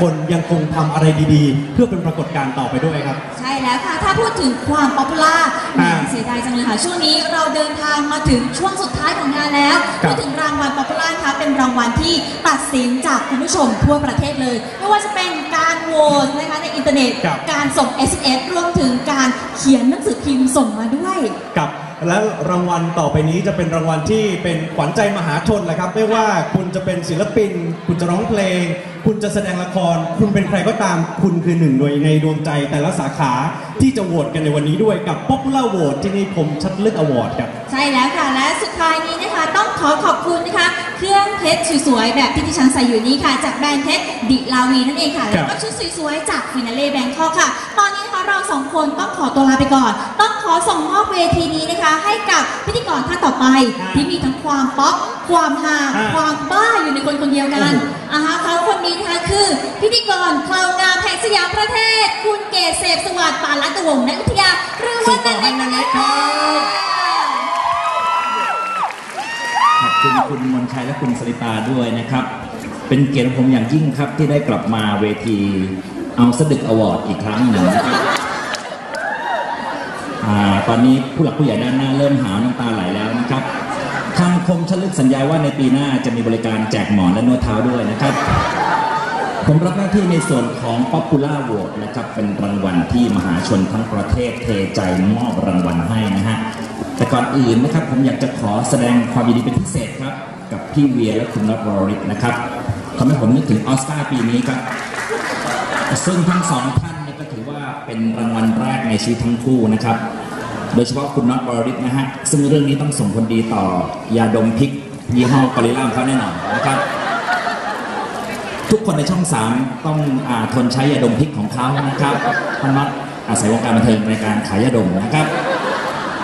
คนยังคงทำอะไรดีๆ เพื่อเป็นปรากฏการณ์ต่อไปด้วยครับ ใช่แล้วค่ะ ถ้าพูดถึงความ popular แหมอ่าเสียดายจังเลยค่ะ ช่วงนี้เราเดินทางมาถึงช่วงสุดท้ายของงานแล้วครัพูบดถึงรางวัล popular ค่ะเป็นรางวัลที่ตัดสินจากคุณผู้ชมทั่วประเทศเลย ไม่ว่าจะเป็นการโหวตนะคะในอินเทอร์เน็ต ครับ การส่ง SMS รวมถึงการเขียนหนังสือพิมพ์ส่งมาด้วย กับ และรางวัลต่อไปนี้จะเป็นรางวัลที่เป็นขวัญใจมหาชนแหละครับ ไม่ว่าคุณจะเป็นศิลปิน คุณจะร้องเพลง คุณจะแสดงละคร คุณเป็นใครก็ตาม คุณคือหนึ่งหน่วยในดวงใจแต่ละสาขาที่จะโหวตกันในวันนี้ด้วยกับ Popular Vote ที่นี่ผมชัดลึกอวอร์ดครับ ใช่แล้วค่ะ และสุดท้ายนี้นะคะ ต้องขอขอบคุณนะคะ เครื่องเพชรสวยๆ แบบที่ดิฉันใส่อยู่นี้ค่ะ จากแบรนด์เพชรดิลาวีนั่นเองค่ะครัแล้บวก็ชุดสวยๆ จากฟินาเล่แบงคอกค่ะ ตอนนี้นะคะ เราสองคนต้องขอตัวลาไปก่อน ต้องขอส่งมอบเวทีนี้นะคะ ให้กับพิธีกรท่านต่อไป ที่มีทั้งความป๊อปความฮาอ่าความบ้าอยู่ในคนคนเดียวกันอ่าฮะเขาคนนี้นะคะคือ พิธีกรคลาวงามแห่งสยามประเทศ คุณเกษเสพสวัสดิ์ปานรัตวงศ์นักวิทยาหรือว่านันเองนั่นเองค่ะขอบคุณคุณมนชัยและคุณสริตาด้วยนะครับ เป็นเกียรติของผมอย่างยิ่งครับที่ได้กลับมาเวทีเอาสดึกอวอร์ดอีกครั้งหนึ่งนะครับอา ตอนนี้ผู้หลักผู้ใหญ่ด้านหน้าเริ่มหาวน้ำตาไหลแล้วนะครับทางคมชลึกสัญญาว่าในปีหน้าจะมีบริการแจกหมอนและนวดเท้าด้วยนะครับ ผมรับหน้าที่ในส่วนของ Popular Vote นะครับ เป็นรางวัลที่มหาชนทั้งประเทศเทใจมอบรางวัลให้นะฮะ แต่ก่อนอื่นนะครับผมอยากจะขอแสดงความยินดีเป็นพิเศษครับ กับพี่เวียและคุณน็อตวรริศนะครับทำให้ผมนึกถึงออสการ์ปีนี้ครับ ซึ่งทั้งสองท่านนี่ก็ถือว่าเป็นรางวัลแรกในชีวิตทั้งคู่นะครับ โดยเฉพาะคุณน็อตวรริศนะฮะ ซึ่งเรื่องนี้ต้องส่งผลดีต่อยาดมพิษยี่ห้อกอริลล่าของเขาแน่นอนนะครับ ทุกคนในช่องสามต้องอทนใช้ยาดมพิษของเขานะครับเพราะน็อตอาศัยวงการบันเทิงในการขายยาดมนะครับ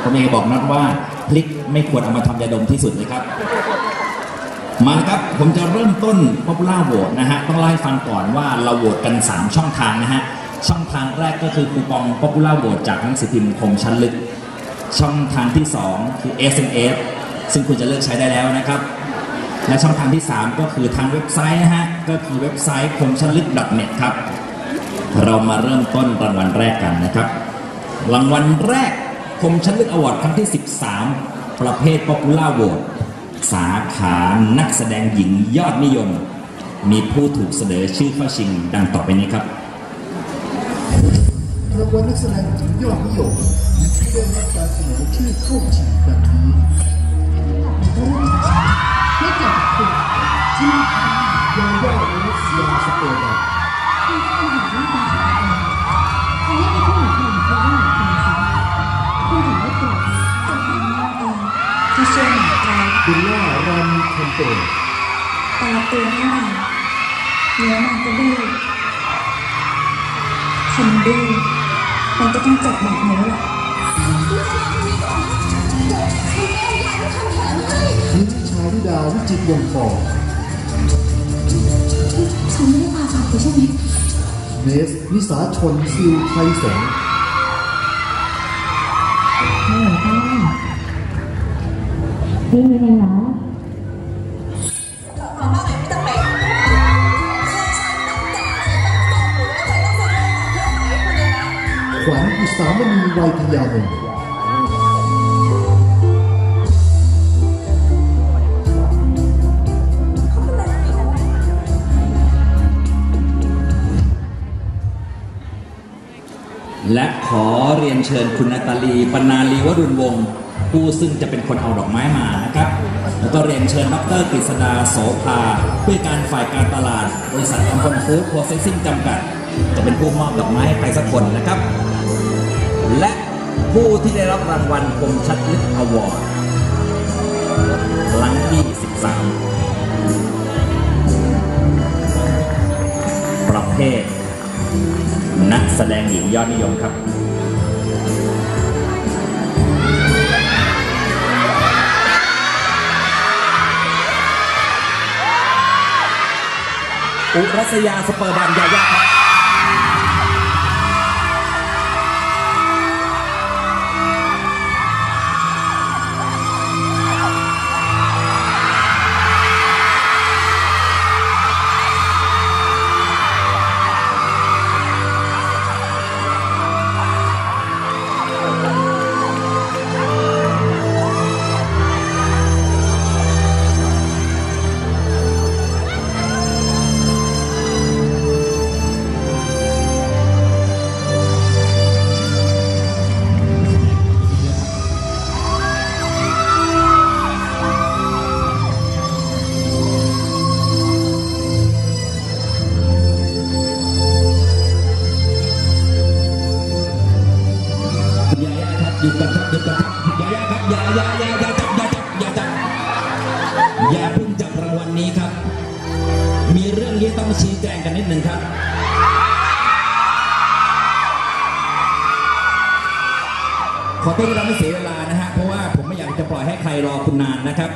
ผมอยากจะบอกน็อตว่าพลิกไม่ควรเอามาทำยาดมที่สุดเลยครับมาครับ ผมจะเริ่มต้น Popular Vote นะฮะ ต้องเล่ฟังก่อนว่าเราโหวตกัน 3 ช่องทางนะฮะ ช่องทางแรกก็คือคูปอง Popular Vote จากหนังสือพิมพ์คมชั้นลึก ช่องทางที่ 2 คือ SMS ซึ่งคุณจะเลือกใช้ได้แล้วนะครับ และช่องทางที่ 3 ก็คือทางเว็บไซต์นะฮะ ก็คือเว็บไซต์คมชั้นลึก .net ครับ เรามาเริ่มต้นรางวัลแรกกันนะครับ รางวัลแรกคมชั้นลึกอวอร์ดครั้งที่ 13 ประเภท Popular Vote สาขานักแสดงหญิงยอดนิยม มีผู้ถูกเสนอชื่อเข้าชิงดังต่อไปนี้ครับ รางวัลนักแสดงหญิงยอดนิยมที่ได้รับการเสนอชื่อเข้าชิงดังนี้ไม่เกี่คุณที่นี่ค่ะยาย่าเอสยาสเตอร์ดันคุณที่เป็นหาเรื่องการศึกษาคุณไม่มีผู้หญิงคนหนึ่งเขาว่าคุณสิคุณถึงไม่ตรวจจะทำหน้าเองจะเชื่อหนักใจคุณล่ารามีแคมเปญแต่ละตัวหน้าเนื้อมันก็ดื้อ คนดื้อมันก็ต้องจบแบบนี้แหละนิชาธิดาวิจิตรวงศ์ทองฉันไม่ได้พาฝากไปใช่ไหมเนสนิสาชนซิลไทยแสงไม่เหมือนกันนี่มีอะไรเหรอ สามณีวัยทยานนและขอเรียนเชิญคุณนาตาลีปนาลีวรุณวงศ์ผู้ซึ่งจะเป็นคนเอาดอกไม้มานะครับ แล้วก็เรียนเชิญดรกฤษดาโสภาผู้การฝ่ายการตลาด บริษัทอัมพลฟู้ดโปรเซสซิ่งจำกัด จะเป็นผู้มอบดอกไม้ให้ใครสักคนนะครับ และผู้ที่ได้รับรางวัลคมชัดลึกอวอร์ดครั้งที่ 13 ประเภท นักแสดงหญิงยอดนิยมครับอุรัสยาสเปอร์บันยายาครับ มีเรื่องที่ต้องชี้แจงกันนิดหนึ่งครับ ขอโทษที่เราไม่เสียเวลานะฮะ เพราะว่าผมไม่อยากจะปล่อยให้ใครรอคุณนานนะครับ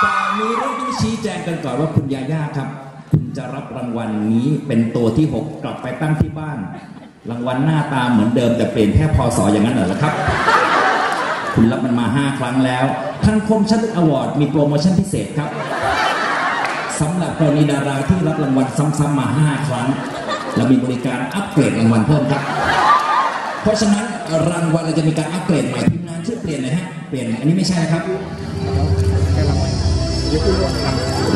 แต่มีเรื่องต้องชี้แจงกันก่อนว่าคุณยาย่าครับ คุณจะรับรางวัลนี้เป็นตัวที่ 6 กลับไปตั้งที่บ้าน รางวัลหน้าตาเหมือนเดิมแต่เปลี่ยนแค่พอศอย่างนั้นเหรอครับ คุณรับมันมา 5 ครั้งแล้ว ทางคมชัดลึกอวอร์ดมีโปรโมชั่นพิเศษครับสำหรับกรณีดาราที่รับรางวัลซ้ำๆมา 5 ครั้งเรามีบริการอัปเกรดรางวัลเพิ่มครับ เพราะฉะนั้นรางวัลเราจะมีการอัปเกรดใหม่ทีมงานช่วยเปลี่ยนหน่อยฮะเปลี่ยนอันนี้ไม่ใช่นะครับ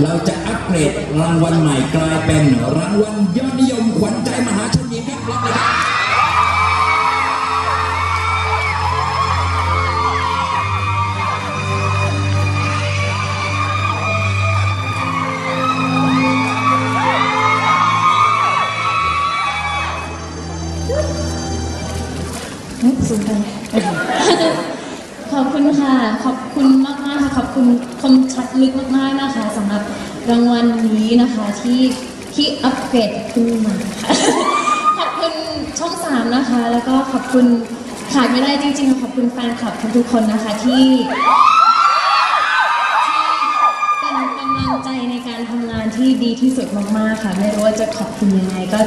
เราจะอัปเกรดรางวัลใหม่กลายเป็นรางวัลยอดนิยมขวัญใจมหาชนหญิงครับรับเลยครับ สูงไปขอบคุณค่ะ ขอบคุณมากมากค่ะ ขอบคุณคมชัดลึกมากๆนะคะสำหรับรางวัลนี้นะคะที่ที่อัปเกรดขึ้นมาค่ะขอบคุณช่องสามนะคะ แล้วก็ขอบคุณขาดไม่ได้จริงๆ ขอบคุณแฟนคลับทุกๆคนนะคะที่ที่เป็นกำลังใจในการทำงานที่ดีที่สุดมากๆค่ะ ไม่รู้ว่าจะขอบคุณยังไงก็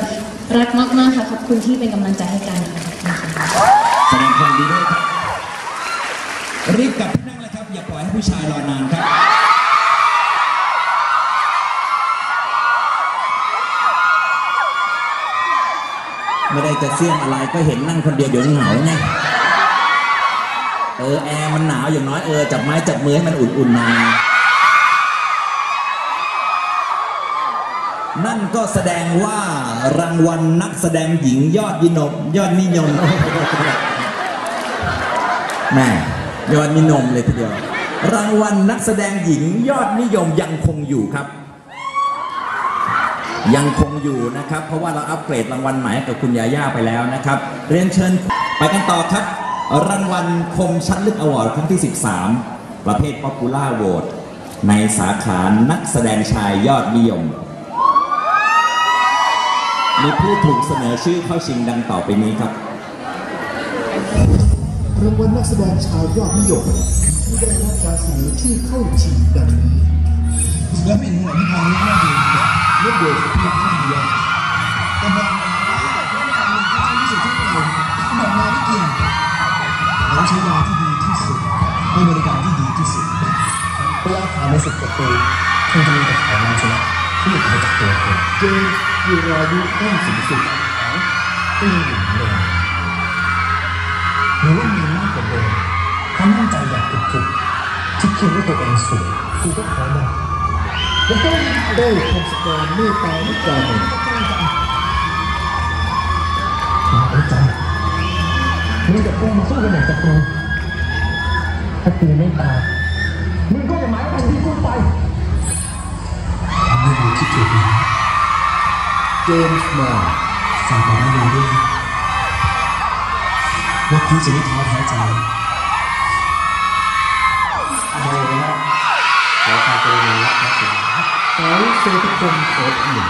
รักมากๆค่ะ ขอบคุณที่เป็นกำลังใจให้กันค่ะ ดีด้วยครับรีบกลับที่นั่งเลยครับ อย่าปล่อยให้ผู้ชายรอนานครับ ไม่ได้จะเสี่ยงอะไรก็เห็นนั่งคนเดียวเดี๋ยวเหงาไงเออแอร์มันหนาวอย่างน้อยเออจับไม้จับมือให้มันอุ่นๆหน่อยนั่นก็แสดงว่ารางวัลนักแสดงหญิงยอดยินมยอดนิยม แม่ยอดนิยมเลยทีเดียว รางวัลนักแสดงหญิงยอดนิยมยังคงอยู่ครับ ยังคงอยู่นะครับ เพราะว่าเราอัปเกรดรางวัลใหม่กับคุณญาญ่าไปแล้วนะครับ เรียนเชิญไปกันต่อครับ รางวัลคมชัดลึกอวอร์ดครั้งที่ 13 ประเภท Popular Voteในสาขานักแสดงชายยอดนิยม มีผู้ถูกเสนอชื่อเข้าชิงดังต่อไปนี้ครับ รางวัลนักแสดงชายยอดนิยมที่ได้รับการเสนอชื่อเข้าชิงดังนี้แล้วเป็นหัวที่ทางนี้ก็ดีเมื่อเดือนพฤษภาคมเดียวแต่บอกที่สุดที่ผมบอกมาไม่เกี่ยวเขาใช้ยาที่ดีที่สุดให้บริการที่ดีที่สุดระยะผ่านมาสิบกว่าปีคงจะมีแต่ไขมันชนะที่หลุดออกมาจากตัวคนเจมส์อยู่รออายุต้นสูงสุดก็ยังอยู่เหมือนเดิม หรือว่ามีมากกว่าเดิมเขามั่นใจแบบถูกๆที่คิดว่าตัวเองสวยคือก็พอแล้วแล้วก็ได้ทำสกอร์เมตตาวิจารณ์มาไว้ใจมึงกับกูมาสู้กันอย่างศัตรูถ้ากูไม่ตายมึงก็จะหมายไปที่กูไปทำให้กูคิดถูกนะเจมส์มาฝากบอกให้รู้ด้วย ว่าพี่จะไม่ท้อแท้ใจเอาละขอความกรุณาและครับผมขอเซทุกคนขอหนึ่ง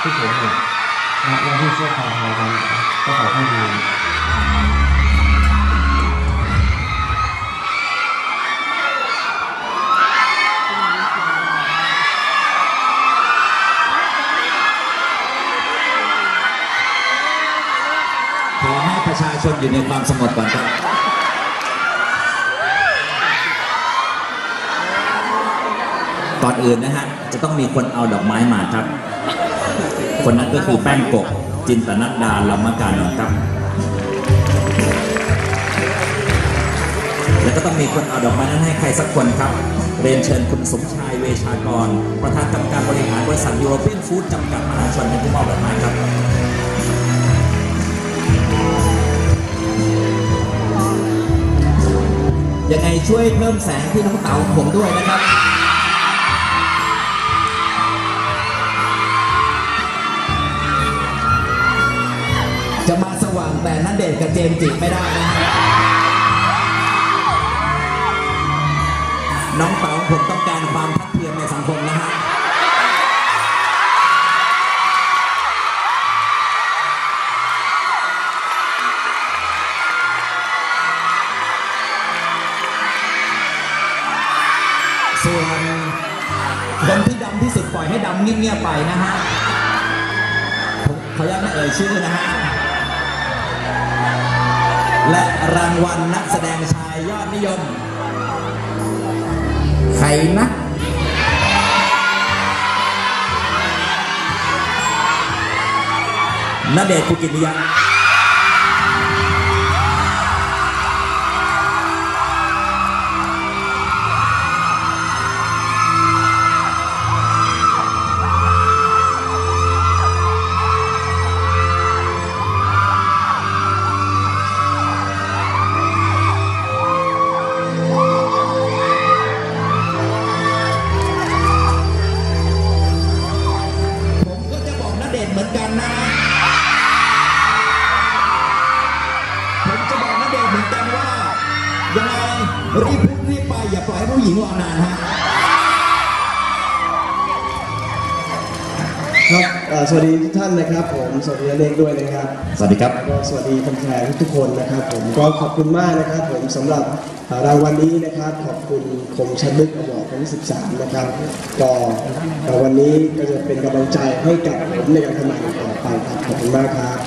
ที่ผมเนี่ยนับวันที่เชื่อความพอกันก็ขอให้ดี อยู่ในความสงบก่อนครับก่อนอื่นนะฮะ จะต้องมีคนเอาดอกไม้มาครับ คนนั้นก็คือแป้งกบจินตนัดดาลำมการนนท์ครับ แล้วก็ต้องมีคนเอาดอกไม้นั้นให้ใครสักคนครับ เรียนเชิญคุณสมชายเวชากร ประธานกรรมการบริหารบริษัทยูโรเปียนฟู้ดจำกัดมหาชนเป็นผู้มอบดอกไม้ครับ ยังไงช่วยเพิ่มแสงที่น้องเต๋าผมด้วยนะครับจะมาสว่างแต่นั่นเดชกับเจมจิไม่ได้นะน้องเต๋าผมต้องการความทัดเทียมในสังคมนะฮะ ที่สุดปล่อยให้ดำเงียบๆไปนะฮะผมขออนุญาตไม่เอ่ยชื่อนะฮะ และรางวัลนักแสดงชายยอดนิยม ใครนะณเดชน์คุกิมิยะผม ครับเอ่อสวัสดีทุกท่านนะครับผมสวัสดีอเล็กด้วยนะครับสวัสดีครับแล้วก็สวัสดีแฟนๆทุกๆคนนะครับผมก็ขอบคุณมากนะครับผมสำหรับเอ่อรางวัลนี้นะครับขอบคุณคมชัดลึกอวอร์ดครั้งที่13นะครับก็เอ่อวันนี้ก็จะเป็นกำลังใจให้กับผมในการทำงานต่อไปครับขอบคุณมากครับ